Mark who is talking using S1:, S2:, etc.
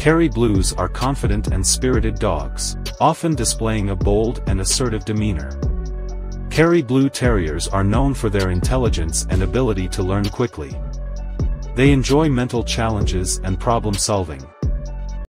S1: Kerry Blues are confident and spirited dogs, often displaying a bold and assertive demeanor. Kerry Blue Terriers are known for their intelligence and ability to learn quickly. They enjoy mental challenges and problem solving.